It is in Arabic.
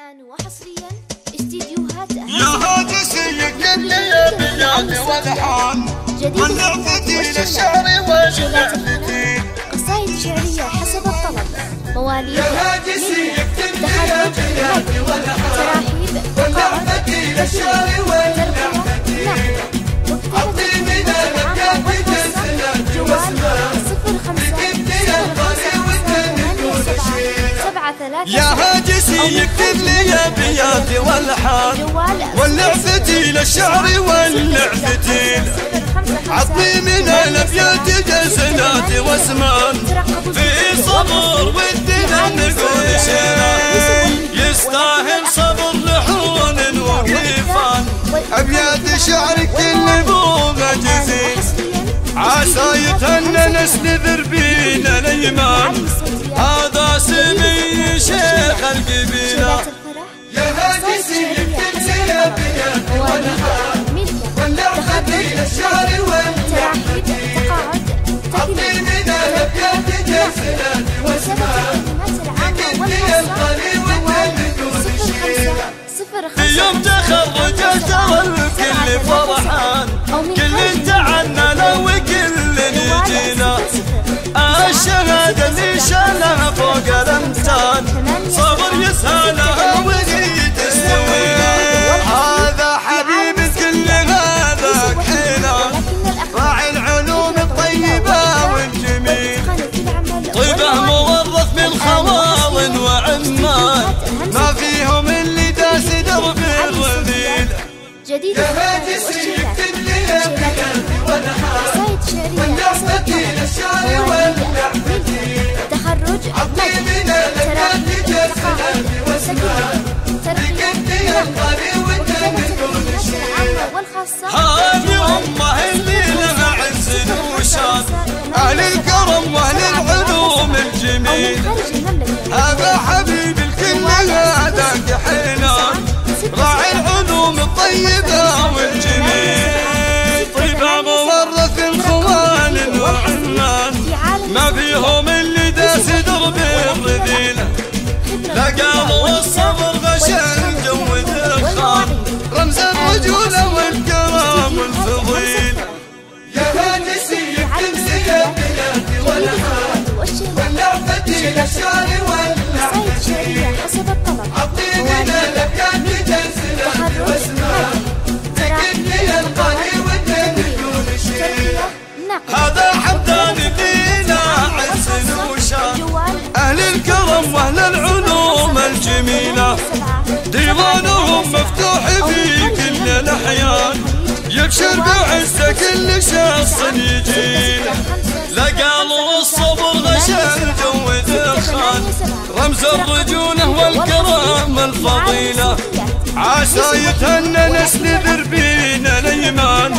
الآن وحصريا استديوهات يا هاجسي كل بيادي والحان جديد واللعبتي للشعر واللعبتي قصائد شعرية حسب الطلب. مواليد يا هاجسي يا هاجسي يكتب لي يا بيادي والحان جوال واللعبتي للشعر واللعبتي عطني من الأبيات جزلات واسمان في صبر ودنا نقول شيء يستاهل صبر لحون وكيفان أبيات شعرك اللي بوغ جزيل عسى يتهنى نسل بينا يوم تخرجت والكل فرحان. جديد يا هاجسي يكتب لي يا بيادي والحان واللعبتي للشعر واللعبتي تخرج عطني من الابيات جزلات واسمان لكنتي القري والتمثل والخاصة. هذه أمة اللي لها عز وشان أهل الكرم واهل العلوم الجميل. هذا والجميل طيبة مورث الخوان وعمان في عالم ما فيهم هذا حمدان فينا عز وشان أهل الكرم وأهل العلوم الجميلة. ديوانهم مفتوح في كل الأحيان. يبشر بعزة كل شخص يجينا لقالوا الصبر غشا الجو دخان. رمز الرجولة والكرم الفضيلة. عسى يتهنى نسل ذربينا الأيمان.